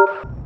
you